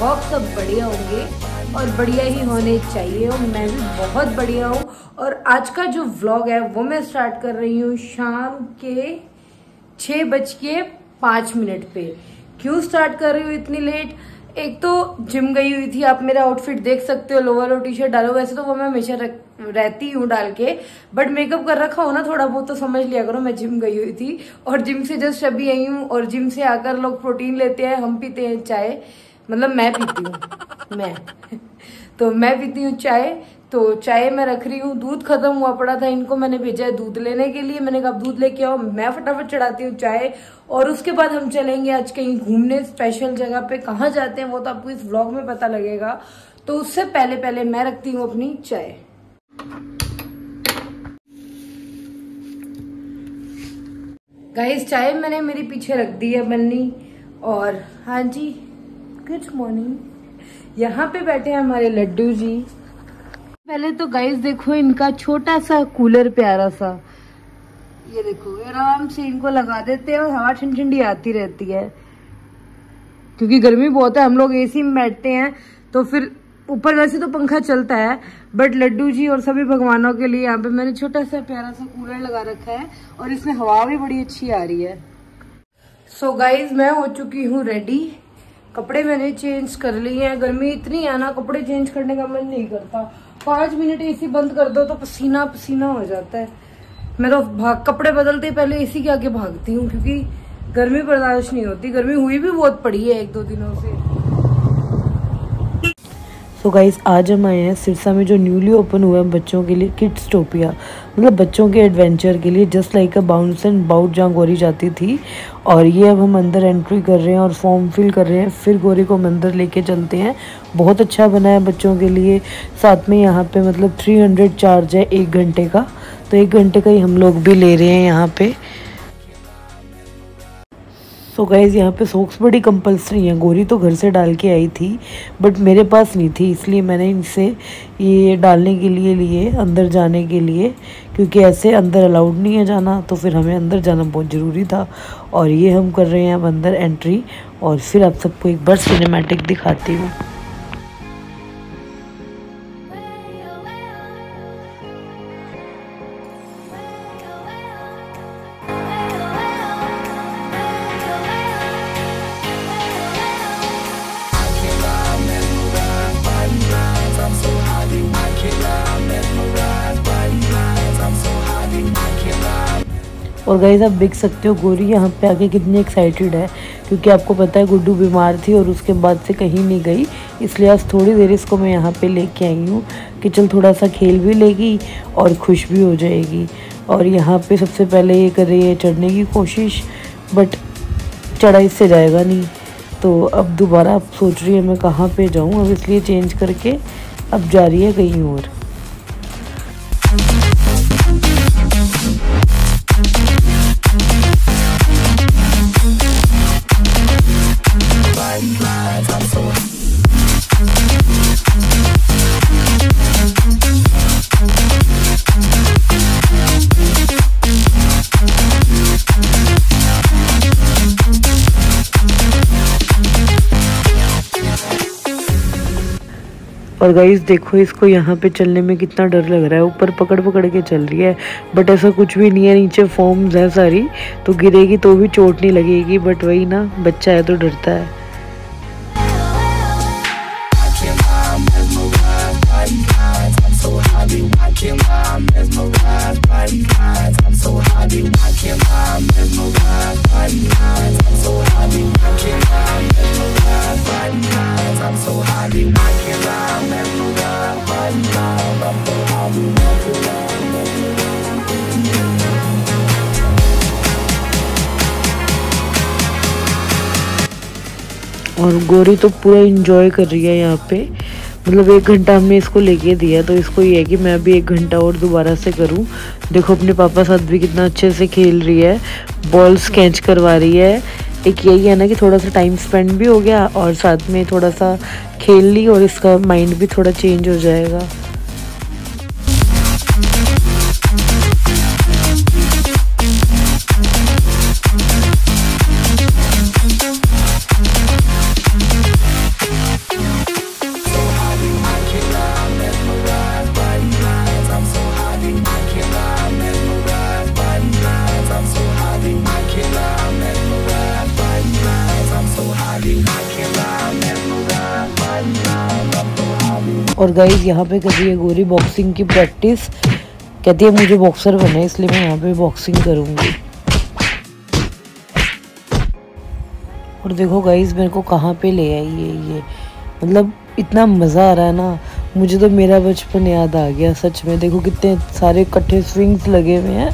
Work सब बढ़िया होंगे और बढ़िया ही होने चाहिए और मैं भी बहुत बढ़िया हूँ। और आज का जो व्लॉग है, वो मैं स्टार्ट कर रही हूँ शाम के छः बज के पाँच मिनट पे। क्यों स्टार्ट कर रही हूँ इतनी लेट एक तो जिम गई हुई थी, आप मेरा आउटफिट देख सकते हो लोअर और टी शर्ट डालो। वैसे तो वो मैं हमेशा रहती हूँ डाल के बट मेकअप कर रखा हो ना थोड़ा बहुत तो समझ लिया करो मैं जिम गई हुई थी। और जिम से जस्ट अभी आई हूँ और जिम से आकर लोग प्रोटीन लेते हैं, हम पीते हैं चाय। मतलब मैं पीती हूँ। मैं। तो मैं पीती हूँ चाय। तो चाय मैं रख रही हूँ। दूध खत्म हुआ पड़ा था। इनको मैंने भेजा है दूध लेने के लिए। मैंने कहा दूध लेके आओ। मैं फटाफट चढ़ाती हूँ चाय। और उसके बाद हम चलेंगे आज कहीं घूमने स्पेशल जगह पे। कहाँ जाते हैं वो तो आपको इस ब्लॉग में पता लगेगा। तो उससे पहले पहले मैं रखती हूँ अपनी चाय। गाइस चाय मैंने मेरे पीछे रख दी है बन्नी। और हाँ जी गुड मॉर्निंग यहाँ पे बैठे हैं हमारे लड्डू जी। पहले तो गाइस देखो इनका छोटा सा कूलर प्यारा सा। ये देखो आराम से इनको लगा देते हैं और हवा ठंडी ठंडी आती रहती है। क्योंकि गर्मी बहुत है, हम लोग एसी में बैठते हैं तो फिर ऊपर वैसे तो पंखा चलता है बट लड्डू जी और सभी भगवानों के लिए यहाँ पे मैंने छोटा सा प्यारा सा कूलर लगा रखा है और इसमें हवा भी बड़ी अच्छी आ रही है। सो so गाइज़ मैं हो चुकी हूँ रेडी कपड़े मैंने चेंज कर लिए हैं। गर्मी इतनी है ना, कपड़े चेंज करने का मन नहीं करता। पाँच मिनट एसी बंद कर दो तो पसीना पसीना हो जाता है। मैं तो भाग कपड़े बदलते पहले एसी के आगे भागती हूँ, क्योंकि गर्मी बर्दाश्त नहीं होती। गर्मी हुई भी बहुत पड़ी है एक दो दिनों से। सो so गाइस आज हम आए हैं सिरसा में जो न्यूली ओपन हुआ है बच्चों के लिए किड्स टोपिया मतलब बच्चों के एडवेंचर के लिए just like a bounce and bout जहाँ गोरी जाती थी। और ये अब हम अंदर एंट्री कर रहे हैं और फॉर्म फिल कर रहे हैं। फिर गोरी को हम अंदर लेके चलते हैं। बहुत अच्छा बना है बच्चों के लिए। साथ में यहाँ पे मतलब थ्री हंड्रेड चार्ज है एक घंटे का। तो एक घंटे का ही हम लोग भी ले रहे हैं यहाँ पे। सो गाइज़ यहाँ पे सॉक्स बड़ी कंपलसरी हैं। गोरी तो घर से डाल के आई थी बट मेरे पास नहीं थी, इसलिए मैंने इनसे ये डालने के लिए लिए, अंदर जाने के लिए, क्योंकि ऐसे अंदर अलाउड नहीं है जाना तो फिर हमें अंदर जाना बहुत ज़रूरी था। और ये हम कर रहे हैं अब अंदर एंट्री और फिर आप सबको एक बार सिनेमेटिक दिखाती हूँ। और गाइज़ आप देख सकते हो गोरी यहाँ पे आके कितनी एक्साइटेड है, क्योंकि आपको पता है गुड्डू बीमार थी और उसके बाद से कहीं नहीं गई, इसलिए आज थोड़ी देर इसको मैं यहाँ पे लेके आई हूँ कि चल थोड़ा सा खेल भी लेगी और खुश भी हो जाएगी। और यहाँ पे सबसे पहले ये कर रही है चढ़ने की कोशिश बट चढ़ा इससे जाएगा नहीं। तो अब दोबारा अब सोच रही है मैं कहाँ पे जाऊँ, अब इसलिए चेंज करके अब जा रही है कहीं और। और गाइस देखो इसको यहाँ पे चलने में कितना डर लग रहा है। ऊपर पकड़ पकड़ के चल रही है बट ऐसा कुछ भी नहीं है। नीचे फॉर्म्स हैं सारी तो गिरेगी तो भी चोट नहीं लगेगी बट वही ना, बच्चा है तो डरता है। और गोरी तो पूरा इंजॉय कर रही है यहाँ पे। मतलब एक घंटा हमने इसको लेके दिया तो इसको ये है कि मैं अभी एक घंटा और दोबारा से करूँ। देखो, अपने पापा साथ भी कितना अच्छे से खेल रही है बॉल्स कैच करवा रही है। एक यही है ना कि थोड़ा सा टाइम स्पेंड भी हो गया और साथ में थोड़ा सा खेल ली और इसका माइंड भी थोड़ा चेंज हो जाएगा। और गाइज़ यहाँ पे कर रही है गोरी बॉक्सिंग की प्रैक्टिस कहती है मुझे बॉक्सर बनना है इसलिए मैं यहाँ पे बॉक्सिंग करूँगी। और देखो गाइज़ मेरे को कहाँ पे ले आई है ये? मतलब इतना मज़ा आ रहा है ना। मुझे तो मेरा बचपन याद आ गया सच में। देखो कितने सारे कट्ठे स्विंग्स लगे हुए हैं।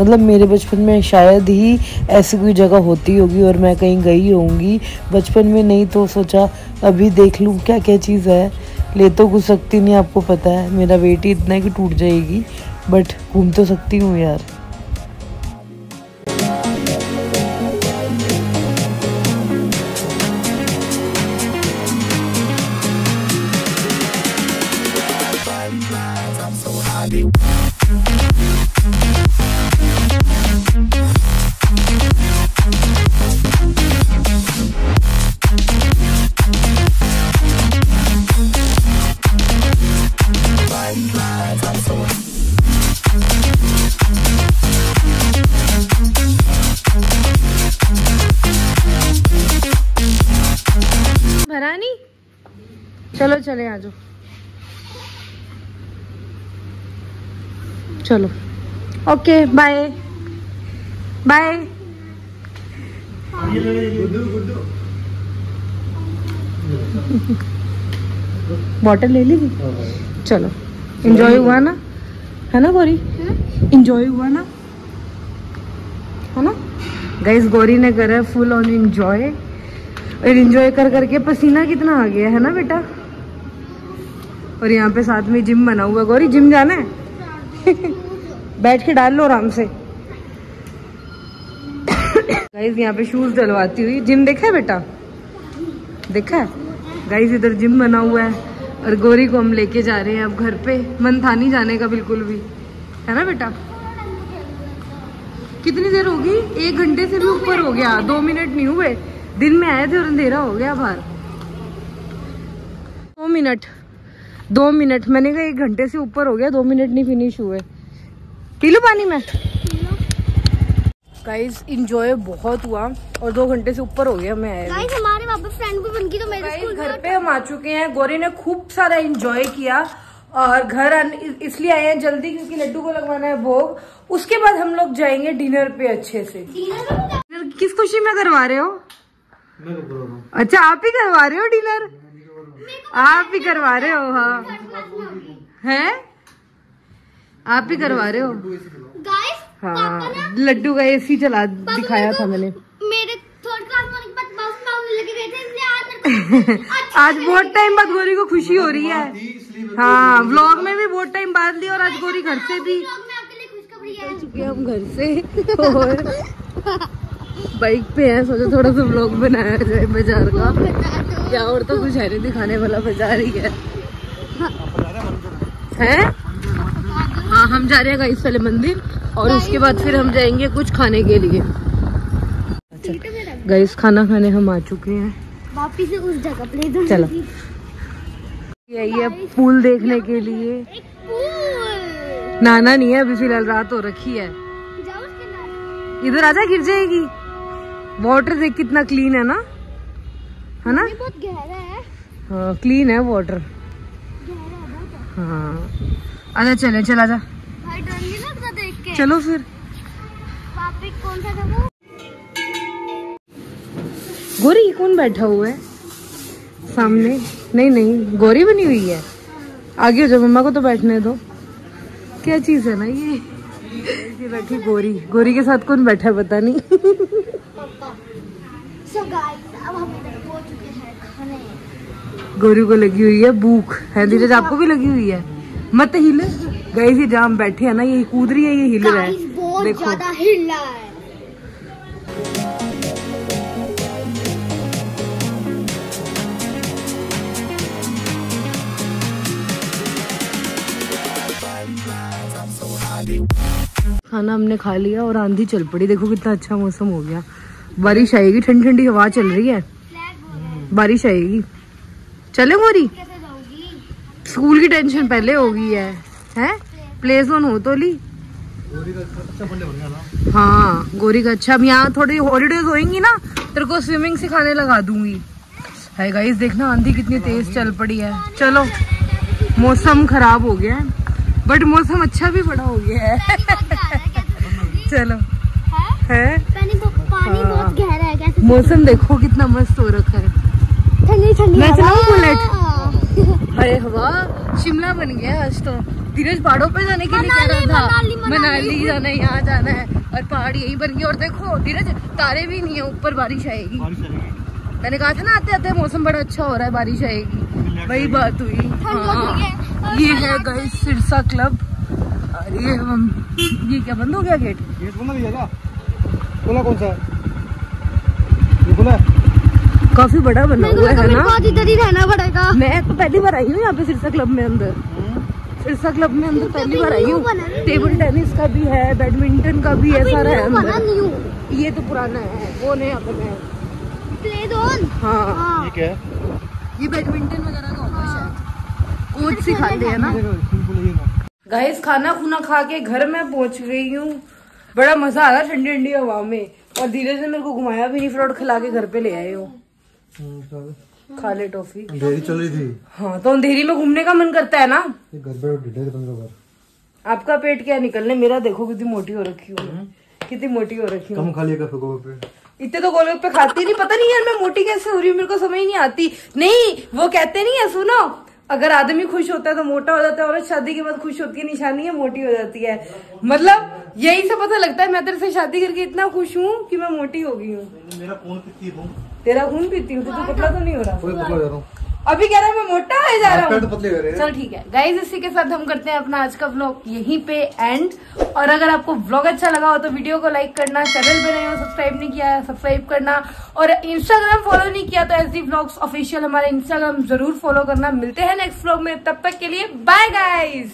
मतलब मेरे बचपन में शायद ही ऐसी कोई जगह होती होगी और मैं कहीं गई होंगी बचपन में नहीं तो सोचा, अभी देख लूँ क्या क्या चीज़ है। ले तो घुस सकती नहीं, आपको पता है। मेरा वेट ही इतना है कि टूट जाएगी बट घूम तो सकती हूँ यार। भरा नहीं चलो, चले, आ जाओ। चलो। ओके बाय बाय बॉटल ले ली? चलो। एंजॉय हुआ ना? है ना, गौरी? एंजॉय हुआ ना? है ना? गाइस गौरी ने करा फुल ऑन एंजॉय और एंजॉय कर करके पसीना कितना आ गया है ना बेटा? और यहाँ पे साथ में जिम बना हुआ गौरी जिम जाना है? बैठ के डाल लो आराम से। गाइस यहाँ पे शूज़ डलवाती हुई। जिम देखा है बेटा? देखा है? गाइस इधर जिम बना हुआ है। और गौरी को हम लेके जा रहे हैं अब घर पे। मन था नहीं जाने का बिल्कुल भी। है ना बेटा? कितनी देर होगी? एक घंटे से भी ऊपर हो गया। दो मिनट नहीं हुए। दिन में आए थे और अंधेरा हो गया बाहर। दो मिनट दो मिनट मैंने कहा एक घंटे से ऊपर हो गया दो मिनट नहीं फिनिश हुए। पी लो पानी में। गाइस इंजॉय बहुत हुआ और दो घंटे से ऊपर हो गया मैं गाइस हमारे वापस फ्रेंड भी बन गई तो मेरे स्कूल घर पे हम आ चुके हैं। गौरी ने खूब सारा एंजॉय किया और घर इसलिए आए हैं जल्दी क्योंकि लड्डू को लगवाना है भोग। उसके बाद हम लोग जाएँगे डिनर पे अच्छे से। डिनर किस खुशी में करवा रहे हो? अच्छा आप ही करवा रहे हो डिनर? आप ही करवा रहे हो हाँ। हैं? आप ही करवा रहे हो? हाँ लड्डू का एसी चला दिखाया था मैंने। मेरे थर्ड क्लास में होने के बाद बाउंस बाउंस लेके गए थे इसलिए आज बहुत टाइम बाद गोरी को खुशी हो रही है। हाँ व्लॉग में भी बहुत टाइम बाद ली और आज गौरी घर से भी। ब्लॉग में आपके लिए खुशखबरी है। चुके हम घर से। और बाइक पे है सोचा थोड़ा सा व्लॉग बनाया जाए बाज़ार का। क्या और तो कुछ है नहीं दिखाने वाला बाज़ार ही है। हैं? हाँ हम जा रहे हैं गाइस वाले मंदिर और उसके बाद फिर हम जाएँगे कुछ खाने के लिए। अच्छा गाइस खाना खाने हम आ चुके हैं। वापिस उस जगह पे चलो। यही है पूल देखने के लिए। नाना नहीं है अभी फ़िलहाल रात हो रखी है। इधर आजा गिर जाएगी। वाटर देख कितना क्लीन है ना? है ना? बहुत गहरा है। हाँ क्लीन है वाटर है। है। हाँ आजा चले चल आजा। भाई डर नहीं लगता देख के। चलो फिर। वहाँ पे कौन सा था वो? गोरी कौन बैठा हुआ है? सामने। नहीं नहीं गोरी बनी हुई है। आगे हो जाओ मम्मा को तो बैठने दो। क्या चीज़ है ना ये? ये बैठी गोरी। गोरी के साथ कौन बैठा है पता नहीं। So गोरी को लगी हुई है भूख। है धीरज आपको भी लगी हुई है? मत हिल। गई थी जहाँ बैठे है ना ये कूद रही है ये हिल रहा है। बहुत देखो। ज़्यादा हिल रहा है। खाना हमने खा लिया और आंधी चल पड़ी। देखो कितना अच्छा मौसम हो गया। बारिश आएगी, ठंडी ठंडी हवा चल रही है। बारिश आएगी। चले मोरी? स्कूल की टेंशन पहले हो गई है। हैं? प्ले जोन हो तो ली। हाँ गोरी का अच्छा। अब यहाँ थोड़ी हॉलीडेज होएँगी ना, तेरे को स्विमिंग सिखाने लगा दूँगी। है गाइस देखना आंधी कितनी तेज चल पड़ी है। चलो, मौसम खराब हो गया है। बट मौसम अच्छा भी बड़ा हो गया है? चलो। है? है? पानी पानी। बहुत गहरा कैसे मौसम देखो कितना मस्त हो रखा है। ठंडी ठंडी मैं चलाऊं। बुलेट? अरे हवा शिमला बन गया आज तो। धीरज पहाड़ों पे जाने के लिए कह रहा था। मनाली, मनाली। जाना है यहाँ जाना है। और पहाड़ यही बन गया और देखो धीरज तारे भी नहीं है ऊपर बारिश आएगी। मैंने कहा था ना आते आते मौसम बड़ा अच्छा हो रहा है बारिश आएगी। वही बात हुई। है। ये है गाइस सिरसा क्लब ये ये क्या बंद हो गया गेट? गेट खुला भैया क्या? खुला कौन सा ये खुला काफ़ी बड़ा बना हुआ है ना? इधर ही रहना पड़ेगा। मैं तो पहली बार आई हूँ यहाँ पे सिरसा क्लब में अंदर। सिरसा क्लब में अंदर पहली बार आई हूँ। टेबल टेनिस का भी है बैडमिंटन का भी है सारा है अंदर। ये तो पुराना है वो नया बना है। प्ले जोन हाँ। हाँ। ये है। ये बैडमिंटन वगैरह का होगा शायद कोच सिखाते हैं ना स्विमिंग पूल है ये ना गाइस खाना खुना खा के घर में पहुँच गई हूँ। बड़ा मज़ा आ रहा ठंडी ठंडी हवा में। और धीरे से मेरे को घुमाया भी नहीं फिर और खिला के घर पे ले आए हो। खा ले टॉफी। अंधेरी चल रही थी। हाँ तो अंधेरी में घूमने का मन करता है ना? घर पे आपका पेट क्या निकलने? मेरा देखो कितनी मोटी हो रखी हूँ। कितनी मोटी हो रखी हूँ। इतने तो गोलगप्पे खाती नहीं पता नहीं यार मैं मोटी कैसे हो रही हूँ मेरे को समझ नहीं आती। नहीं वो कहते नहीं है सुनो अगर आदमी खुश होता है तो मोटा हो जाता है औरत शादी के बाद खुश होती है निशानी है मोटी हो जाती है। मतलब यही से पता लगता है मैं तेरे से शादी करके इतना खुश हूँ कि मैं मोटी हो गई हूँ। मेरा फ़ोन कितनी हूँ। तेरा खून पीती हूँ तो तू पतला तो नहीं हो रहा? अभी कह रहा है मैं मोटा है जा रहा हूँ। तो पतले रहे चल ठीक है। गाइज़ इसी के साथ हम करते हैं अपना आज का व्लॉग यहीं पे एंड और अगर आपको व्लॉग अच्छा लगा हो तो वीडियो को लाइक करना चैनल पे नहीं हो सब्सक्राइब नहीं किया है सब्सक्राइब करना। और इंस्टाग्राम फॉलो नहीं किया तो एस डी व्लॉग्स ऑफिशियल हमारे इंस्टाग्राम ज़रूर फॉलो करना। मिलते हैं नेक्स्ट व्लॉग में। तब तक के लिए बाय गाइज़